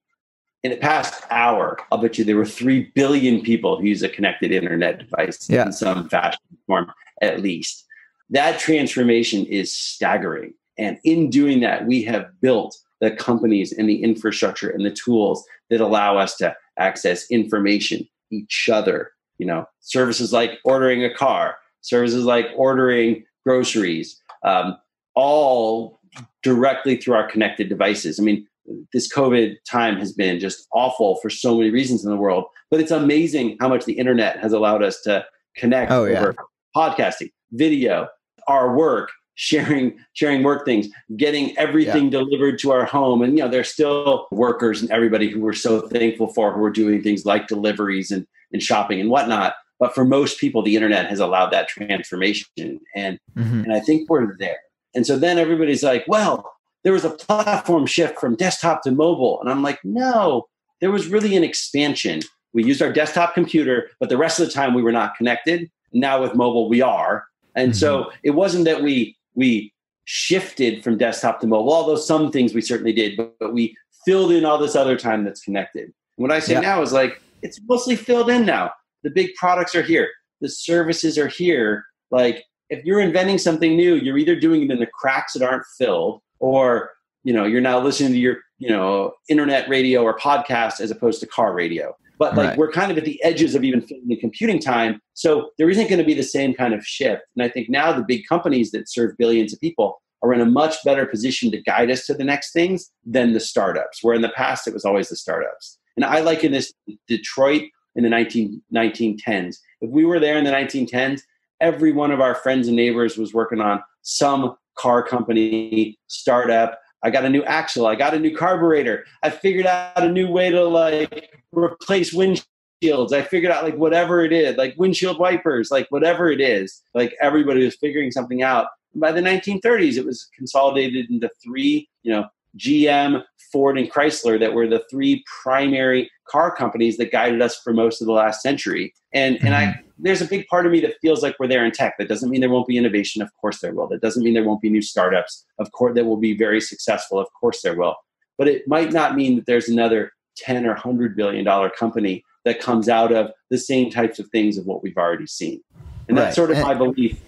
In the past hour, I'll bet you there were 3 billion people who use a connected internet device yeah. in some fashion form, at least. That transformation is staggering. And in doing that, we have built the companies and the infrastructure and the tools that allow us to access information, each other, you know, services like ordering a car, services like ordering groceries, um, all directly through our connected devices. I mean, this COVID time has been just awful for so many reasons in the world, but it's amazing how much the internet has allowed us to connect oh, yeah. over podcasting, video, our work, sharing sharing work things, getting everything yeah. delivered to our home. And you know, there's still workers and everybody who we're so thankful for who are doing things like deliveries and, and shopping and whatnot. But for most people, the internet has allowed that transformation. And mm-hmm. and I think we're there. And so then everybody's like, well, there was a platform shift from desktop to mobile. And I'm like, no, there was really an expansion. We used our desktop computer, but the rest of the time we were not connected. Now with mobile, we are. And mm-hmm. so it wasn't that we we shifted from desktop to mobile, although some things we certainly did, but, but we filled in all this other time that's connected. What I say yeah. now is like, it's mostly filled in now. The big products are here. The services are here. Like if you're inventing something new, you're either doing it in the cracks that aren't filled, or you know, you're now listening to your you know internet radio or podcast as opposed to car radio. But like right. we're kind of at the edges of even filling the computing time, so there isn't going to be the same kind of shift. And I think now the big companies that serve billions of people are in a much better position to guide us to the next things than the startups. Where in the past it was always the startups. And I liken this Detroit in the 19, 1910s. If we were there in the 1910s, every one of our friends and neighbors was working on some car company startup. I got a new axle. I got a new carburetor. I figured out a new way to like replace windshields. I figured out like whatever it is, like windshield wipers, like whatever it is. Like everybody was figuring something out. By the 1930s, it was consolidated into three, you know, GM, Ford, and Chrysler that were the three primary car companies that guided us for most of the last century. And mm-hmm. and I mm-hmm. there's a big part of me that feels like we're there in tech. That doesn't mean there won't be innovation. Of course there will. That doesn't mean there won't be new startups. Of course that will be very successful. Of course there will. But it might not mean that there's another 10 or 100 billion dollar company that comes out of the same types of things of what we've already seen. And right. that's sort of my belief.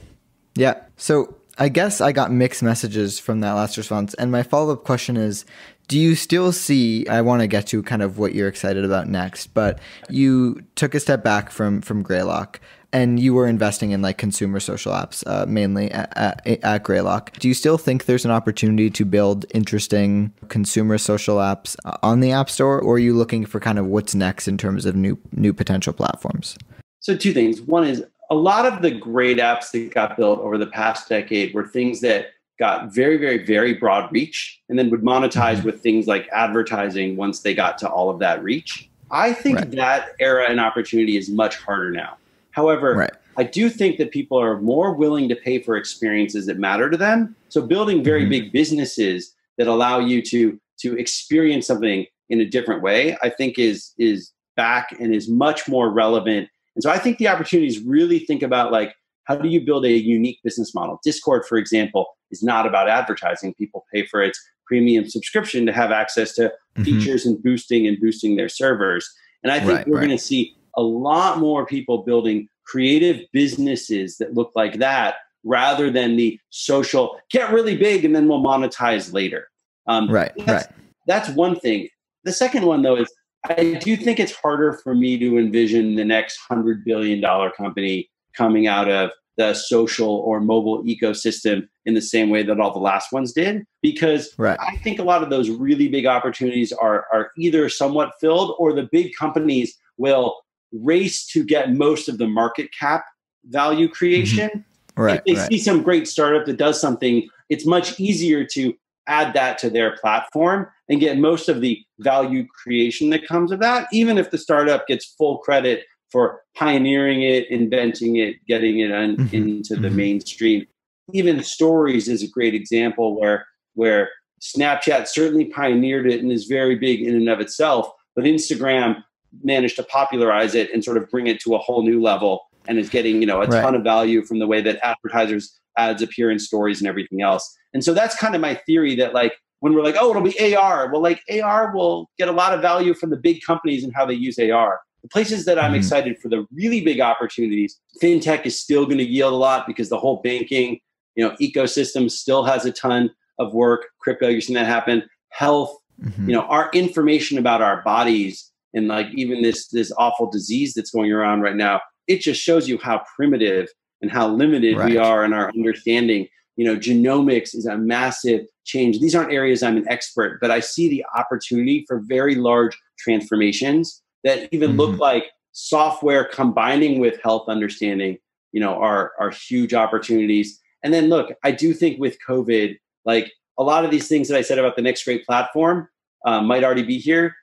Yeah. So I guess I got mixed messages from that last response. And my follow up question is do you still see i want to get to kind of what you're excited about next but you took a step back from from greylock and you were investing in like consumer social apps uh, mainly at, at, at greylock. Do you still think there's an opportunity to build interesting consumer social apps on the app store or are you looking for kind of what's next in terms of new new potential platforms? So two things. One is a lot of the great apps that got built over the past decade were things that got very, very, very broad reach and then would monetize mm-hmm. with things like advertising once they got to all of that reach. I think right. that era and opportunity is much harder now. However, right. I do think that people are more willing to pay for experiences that matter to them. So building very mm-hmm. big businesses that allow you to to experience something in a different way, I think is is back and is much more relevant. And so I think the opportunity is really think about like how do you build a unique business model? Discord, for example, is not about advertising. People pay for its premium subscription to have access to mm-hmm. features and boosting and boosting their servers. And I think right, we're right. going to see a lot more people building creative businesses that look like that rather than the social get really big and then we'll monetize later. Um, right, that's, right. That's one thing. The second one, though, is I do think it's harder for me to envision the next hundred billion dollar company coming out of the social or mobile ecosystem in the same way that all the last ones did because right. I think a lot of those really big opportunities are are either somewhat filled or the big companies will race to get most of the market cap value creation. Mm-hmm. Right. If they right. see some great startup that does something, it's much easier to add that to their platform and get most of the value creation that comes of that, even if the startup gets full credit for pioneering it, inventing it, getting it un- mm-hmm. into the mm-hmm. mainstream. Even stories is a great example where where Snapchat certainly pioneered it and is very big in and of itself, but Instagram managed to popularize it and sort of bring it to a whole new level and is getting you know a right. ton of value from the way that advertisers ads appear in stories and everything else and so that's kind of my theory that like when we're like oh it'll be ar well like ar will get a lot of value from the big companies and how they use ar the places that i'm mm-hmm. excited for the really big opportunities fintech is still going to yield a lot because the whole banking you know ecosystem still has a ton of work crypto you're seeing that happen health mm-hmm. you know our information about our bodies and like even this this awful disease that's going around right now it just shows you how primitive and how limited right. we are in our understanding you know genomics is a massive change these aren't areas i'm an expert but i see the opportunity for very large transformations that even mm-hmm. look like software combining with health understanding you know are are huge opportunities and then look i do think with covid like a lot of these things that i said about the next great platform um, might already be here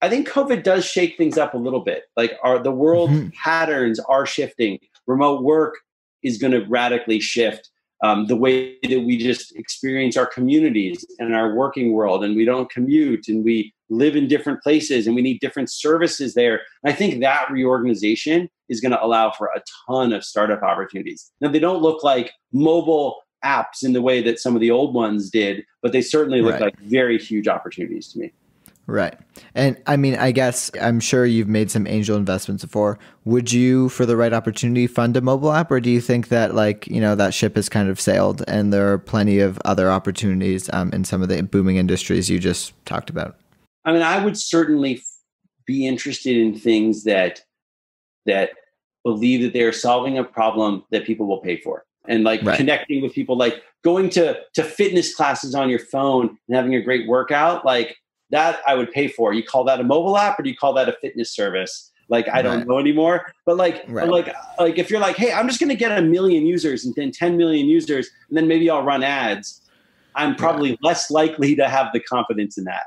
I think COVID does shake things up a little bit. Like our the world mm-hmm. patterns are shifting. Remote work is going to radically shift um, the way that we just experience our communities and our working world, and we don't commute, and we live in different places, and we need different services there. I think that reorganization is going to allow for a ton of startup opportunities. Now they don't look like mobile apps in the way that some of the old ones did, but they certainly look right. like very huge opportunities to me. Right. And I mean, I guess I'm sure you've made some angel investments before. Would you, for the right opportunity, fund a mobile app, or do you think that, like, you know, that ship has kind of sailed and there are plenty of other opportunities um, in some of the booming industries you just talked about? I mean, I would certainly be interested in things that that believe that they are solving a problem that people will pay for and like right. connecting with people like going to to fitness classes on your phone and having a great workout like that I would pay for. You call that a mobile app or do you call that a fitness service? Like I don't know anymore. But like right. but like like if you're like, hey, I'm just gonna get a million users and then 10 million users, and then maybe I'll run ads, I'm probably yeah. less likely to have the confidence in that.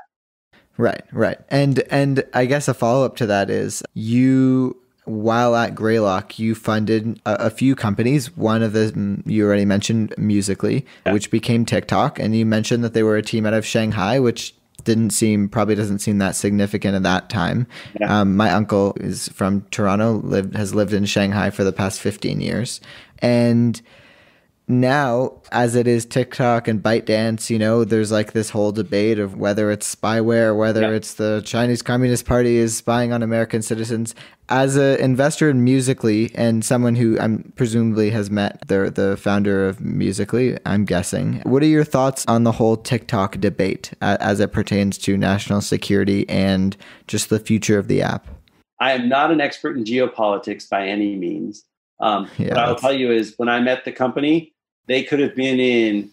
Right, right. And and I guess a follow up to that is you while at Greylock, you funded a, a, few companies. One of them you already mentioned, Musical.ly, yeah. which became TikTok, and you mentioned that they were a team out of Shanghai, which didn't seem probably doesn't seem that significant at that time. Yeah. Um, my uncle is from Toronto, lived has lived in Shanghai for the past fifteen years, and now as it is TikTok and ByteDance, you know, there's like this whole debate of whether it's spyware, whether yeah. it's the Chinese Communist Party is spying on American citizens. As an investor in Musical.ly and someone who I'm presumably has met the the founder of Musical.ly, I'm guessing. What are your thoughts on the whole TikTok debate as it pertains to national security and just the future of the app? I am not an expert in geopolitics by any means. Um, yeah, what I'll tell you is when I met the company, they could have been in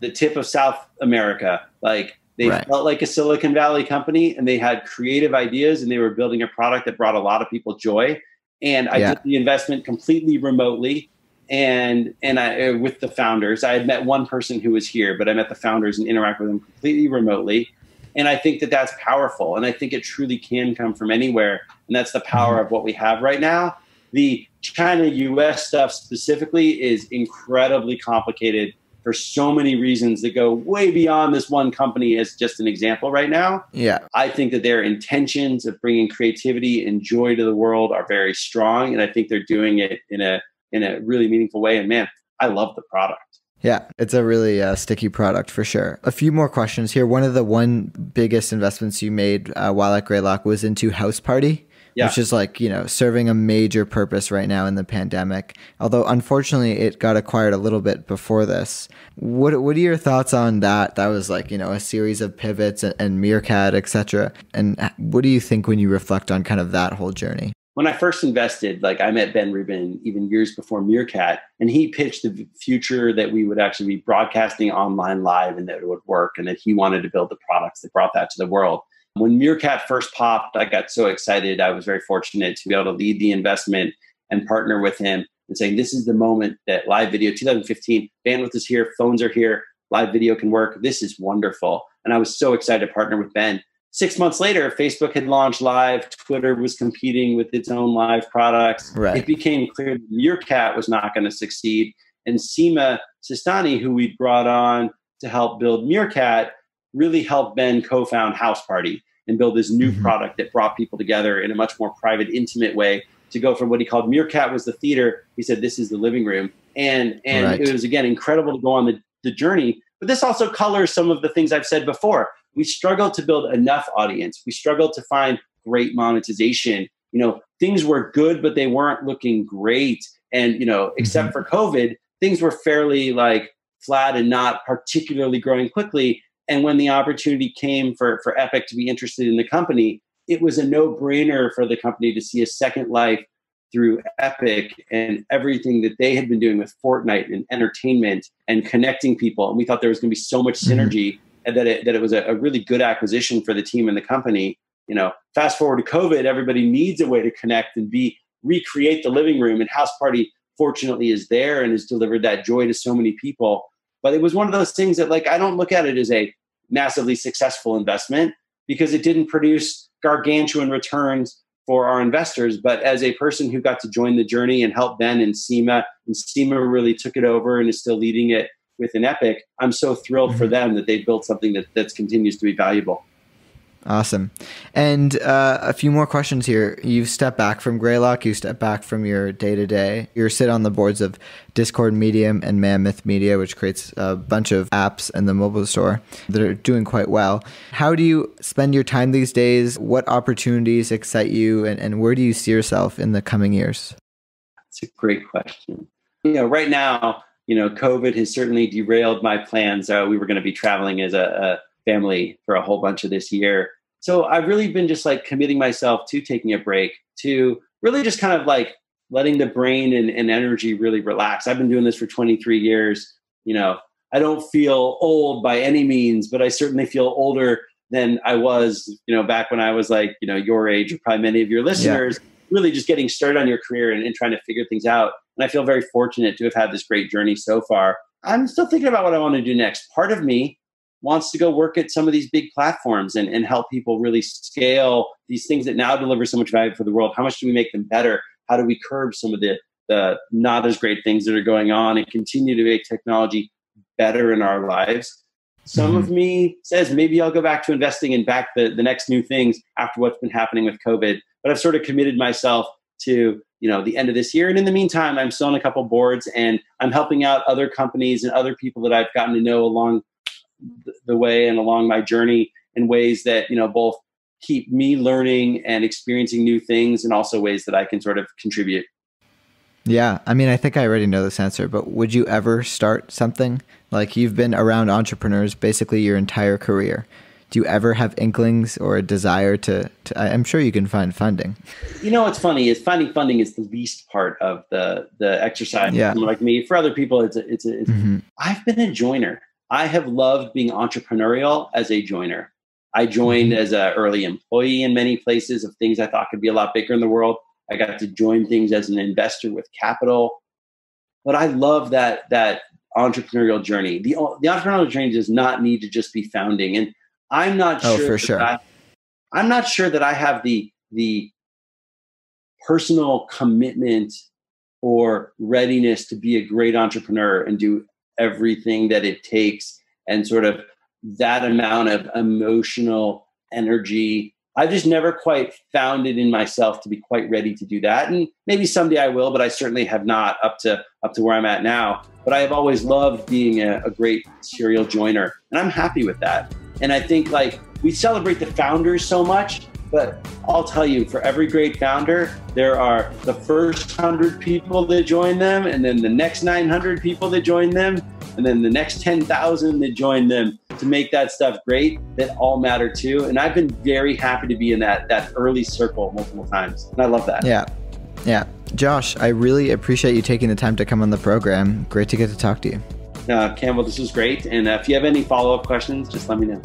the tip of South America. Like they right. felt like a Silicon Valley company and they had creative ideas and they were building a product that brought a lot of people joy. And I yeah. did the investment completely remotely and and I uh, with the founders. I had met one person who was here, but I met the founders and interact with them completely remotely. And I think that that's powerful. And I think it truly can come from anywhere. And that's the power mm-hmm. of what we have right now. The China US stuff specifically is incredibly complicated for so many reasons that go way beyond this one company as just an example right now. Yeah. I think that their intentions of bringing creativity and joy to the world are very strong and I think they're doing it in a in a really meaningful way and man, I love the product. Yeah, it's a really uh, sticky product for sure. A few more questions here. One of the one biggest investments you made uh, while at Greylock was into Houseparty yeah. which is like, you know, serving a major purpose right now in the pandemic. Although unfortunately it got acquired a little bit before this. What what are your thoughts on that? That was like, you know, a series of pivots and, and Meerkat, etc. And what do you think when you reflect on kind of that whole journey? when I first invested, like I met Ben Rubin even years before Meerkat, and he pitched the future that we would actually be broadcasting online live and that it would work, and that he wanted to build the products that brought that to the world. When Meerkat first popped, I got so excited. I was very fortunate to be able to lead the investment and partner with him and saying, This is the moment that live video 2015 bandwidth is here, phones are here, live video can work. This is wonderful. And I was so excited to partner with Ben. Six months later, Facebook had launched live, Twitter was competing with its own live products. Right. It became clear that Meerkat was not going to succeed. And Sima Sistani, who we brought on to help build Meerkat, really helped Ben co found Houseparty and build this new mm-hmm. product that brought people together in a much more private, intimate way to go from what he called Meerkat was the theater. He said, This is the living room. And, and right. it was, again, incredible to go on the, the journey. But this also colors some of the things I've said before. We struggled to build enough audience, we struggled to find great monetization. You know, things were good, but they weren't looking great. And, you know, except mm-hmm. for COVID, things were fairly like flat and not particularly growing quickly. And when the opportunity came for, for Epic to be interested in the company, it was a no brainer for the company to see a second life through Epic and everything that they had been doing with Fortnite and entertainment and connecting people. And we thought there was going to be so much mm-hmm. synergy mm-hmm. and that it, that it was a, a really good acquisition for the team and the company. You know, fast forward to COVID, everybody needs a way to connect and be recreate the living room. And Houseparty, fortunately, is there and has delivered that joy to so many people. But it was one of those things that, like, I don't look at it as a massively successful investment because it didn't produce gargantuan returns for our investors. But as a person who got to join the journey and help Ben and Sima, and Sima really took it over and is still leading it with an Epic, I'm so thrilled mm-hmm. for them that they built something that that continues to be valuable. Awesome. And uh, a few more questions here. You step back from Greylock, you step back from your day to day. You're sit on the boards of Discord Medium and Mammoth Media, which creates a bunch of apps in the mobile store that are doing quite well. How do you spend your time these days? What opportunities excite you, and, and where do you see yourself in the coming years? That's a great question. You know, right now, you know, COVID has certainly derailed my plans. Uh, we were going to be traveling as a, a family for a whole bunch of this year. So I've really been just like committing myself to taking a break, to really just kind of like letting the brain and, and energy really relax. I've been doing this for 23 years. You know, I don't feel old by any means, but I certainly feel older than I was, you know, back when I was like, you know, your age or probably many of your listeners, yeah. really just getting started on your career and, and trying to figure things out. And I feel very fortunate to have had this great journey so far. I'm still thinking about what I want to do next. Part of me wants to go work at some of these big platforms and, and help people really scale these things that now deliver so much value for the world. How much do we make them better? How do we curb some of the, the not as great things that are going on and continue to make technology better in our lives? Some mm-hmm. of me says maybe I'll go back to investing and back the, the next new things after what's been happening with COVID. But I've sort of committed myself to you know the end of this year and in the meantime i'm still on a couple boards and i'm helping out other companies and other people that i've gotten to know along the way and along my journey in ways that you know both keep me learning and experiencing new things and also ways that I can sort of contribute. Yeah, I mean, I think I already know this answer, but would you ever start something like you've been around entrepreneurs basically your entire career? Do you ever have inklings or a desire to, to I'm sure you can find funding. You know what's funny is finding funding is the least part of the the exercise. Yeah. Like me, for other people, it's a, it's, a, it's mm-hmm. I've been a joiner. I have loved being entrepreneurial as a joiner. I joined mm-hmm. as an early employee in many places of things I thought could be a lot bigger in the world. I got to join things as an investor with capital. But I love that that entrepreneurial journey. The the entrepreneurial journey does not need to just be founding. And I'm not oh, sure. for sure. I, I'm not sure that I have the the personal commitment or readiness to be a great entrepreneur and do everything that it takes and sort of that amount of emotional energy. I've just never quite found it in myself to be quite ready to do that. And maybe someday I will, but I certainly have not up to up to where I'm at now. But I have always loved being a, a great serial joiner, and I'm happy with that. And I think like we celebrate the founders so much, but I'll tell you, for every great founder, there are the first hundred people that join them, and then the next 900 people that join them, and then the next 10,000 that join them to make that stuff great that all matter too. And I've been very happy to be in that that early circle multiple times, and I love that. Yeah, yeah. Josh, I really appreciate you taking the time to come on the program. Great to get to talk to you. Uh, Campbell, this was great. And uh, if you have any follow up questions, just let me know.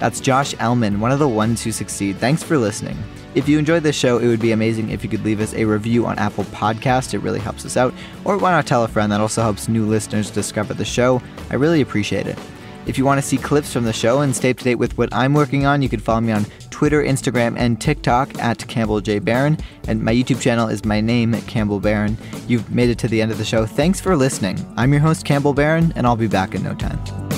That's Josh Elman, one of the ones who succeed. Thanks for listening. If you enjoyed this show, it would be amazing if you could leave us a review on Apple Podcast. It really helps us out. Or why not tell a friend? That also helps new listeners discover the show. I really appreciate it. If you want to see clips from the show and stay up to date with what I'm working on, you can follow me on Twitter, Instagram, and TikTok at Campbell J. Baron. And my YouTube channel is my name, Campbell Baron. You've made it to the end of the show. Thanks for listening. I'm your host, Campbell Baron, and I'll be back in no time.